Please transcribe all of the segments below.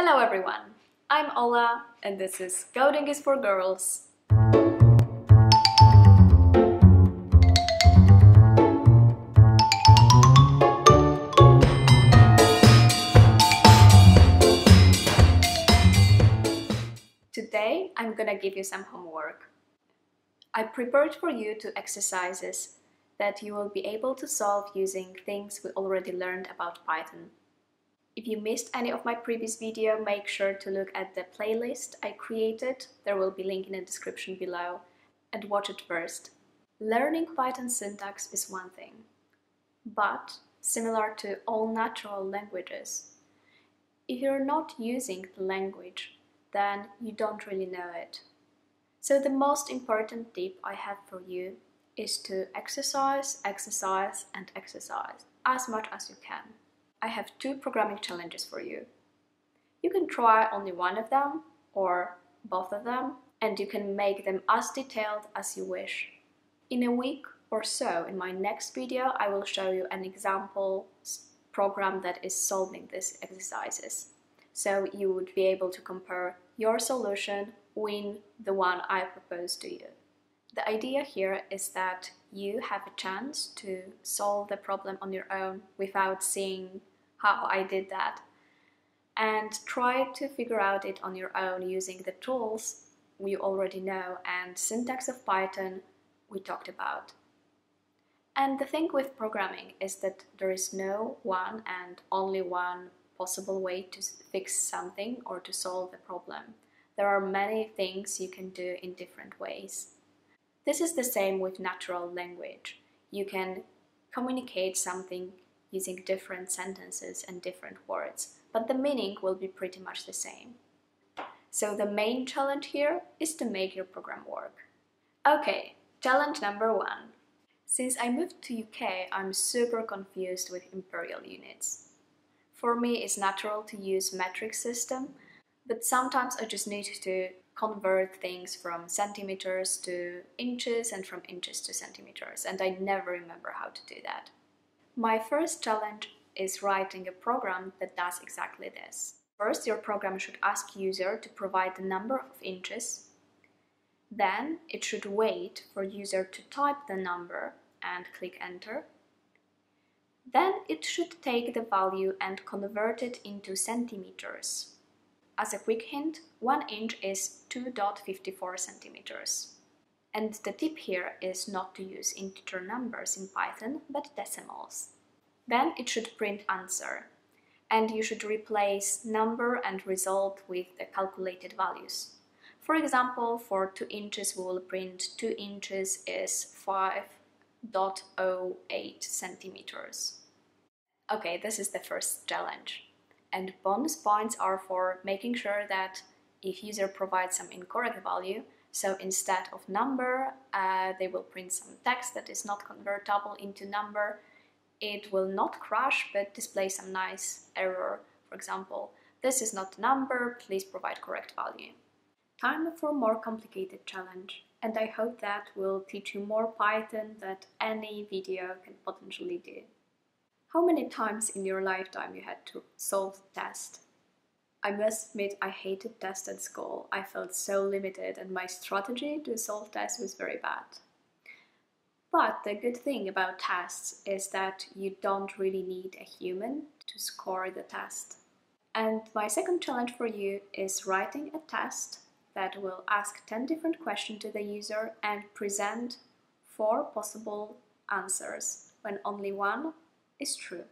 Hello everyone, I'm Ola and this is Coding is for Girls. Today I'm gonna give you some homework. I prepared for you two exercises that you will be able to solve using things we already learned about Python. If you missed any of my previous video, make sure to look at the playlist I created. There will be a link in the description below and watch it first. Learning Python syntax is one thing, but similar to all natural languages, if you're not using the language, then you don't really know it. So the most important tip I have for you is to exercise, exercise and exercise as much as you can. I have two programming challenges for you. You can try only one of them or both of them and you can make them as detailed as you wish. In a week or so, in my next video, I will show you an example program that is solving these exercises. So you would be able to compare your solution with the one I propose to you. The idea here is that you have a chance to solve the problem on your own without seeing how I did that and try to figure out it on your own using the tools we already know and syntax of Python we talked about. And the thing with programming is that there is no one and only one possible way to fix something or to solve a problem. There are many things you can do in different ways. This is the same with natural language. You can communicate something using different sentences and different words, but the meaning will be pretty much the same. So the main challenge here is to make your program work. Okay, challenge number one. Since I moved to UK, I'm super confused with imperial units. For me, it's natural to use metric system, but sometimes I just need to convert things from centimeters to inches and from inches to centimeters, and I never remember how to do that. My first challenge is writing a program that does exactly this. First, your program should ask user to provide the number of inches. Then it should wait for user to type the number and click enter. Then it should take the value and convert it into centimeters. As a quick hint, 1 inch is 2.54 centimeters. And the tip here is not to use integer numbers in Python, but decimals. Then it should print answer. And you should replace number and result with the calculated values. For example, for 2 inches we will print 2 inches is 5.08 centimeters. Okay, this is the first challenge. And bonus points are for making sure that if user provides some incorrect value, so instead of number, uh, they will print some text that is not convertible into number. It will not crash, but display some nice error. For example, this is not number, please provide correct value. Time for more complicated challenge. And I hope that will teach you more Python that any video can potentially do. How many times in your lifetime you had to solve test? I must admit I hated tests at school. I felt so limited and my strategy to solve tests was very bad. But the good thing about tests is that you don't really need a human to score the test. And my second challenge for you is writing a test that will ask 10 different questions to the user and present four possible answers when only one is true.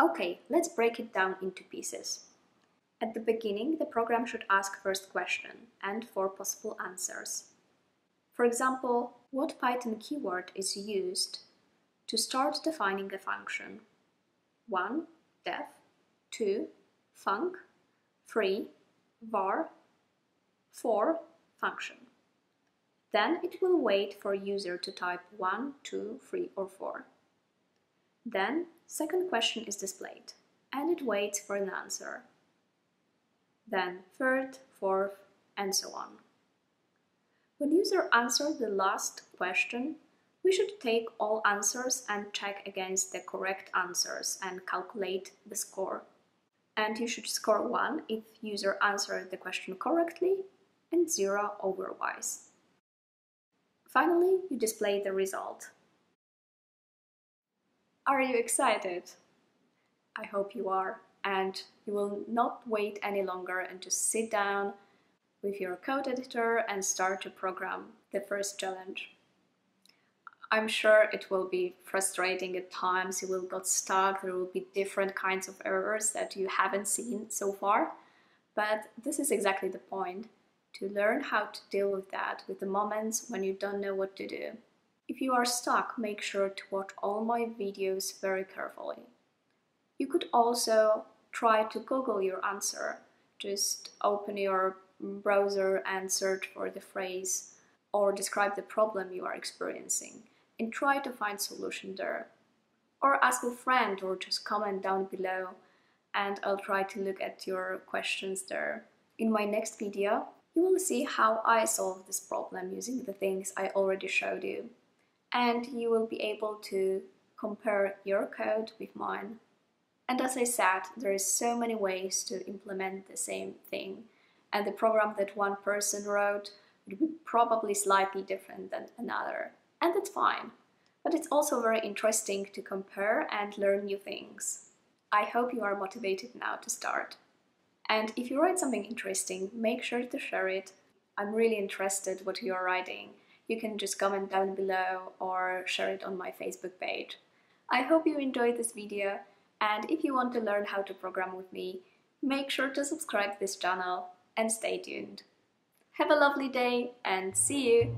Okay, let's break it down into pieces. At the beginning, the program should ask first question and four possible answers. For example, what Python keyword is used to start defining a function? 1. def 2. func 3. var 4. function. Then it will wait for user to type 1, 2, 3 or 4. Then, second question is displayed, and it waits for an answer then third, fourth, and so on. When user answers the last question, we should take all answers and check against the correct answers and calculate the score. and you should score 1 if user answered the question correctly and 0 otherwise. Finally, you display the result. Are you excited? I hope you are and you will not wait any longer and just sit down with your code editor and start to program the first challenge. I'm sure it will be frustrating at times, you will get stuck, there will be different kinds of errors that you haven't seen so far, but this is exactly the point, to learn how to deal with that, with the moments when you don't know what to do. If you are stuck, make sure to watch all my videos very carefully. You could also try to Google your answer. Just open your browser and search for the phrase or describe the problem you are experiencing and try to find solution there. Or ask a friend or just comment down below and I'll try to look at your questions there. In my next video, you will see how I solve this problem using the things I already showed you. And you will be able to compare your code with mine. And as I said, there is so many ways to implement the same thing. And the program that one person wrote would be probably slightly different than another and that's fine. But it's also very interesting to compare and learn new things. I hope you are motivated now to start. And if you write something interesting, make sure to share it. I'm really interested what you are writing. You can just comment down below or share it on my Facebook page. I hope you enjoyed this video and if you want to learn how to program with me, make sure to subscribe to this channel and stay tuned. Have a lovely day and see you!